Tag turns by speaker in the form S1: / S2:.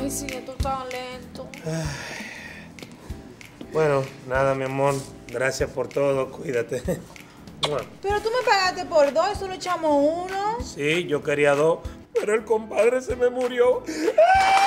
S1: Ay, sí, esto está lento.
S2: Bueno, nada, mi amor. Gracias por todo. Cuídate.
S3: Pero tú me pagaste por dos, solo echamos uno.
S2: Sí, yo quería dos, pero el compadre se me murió. ¡Ah!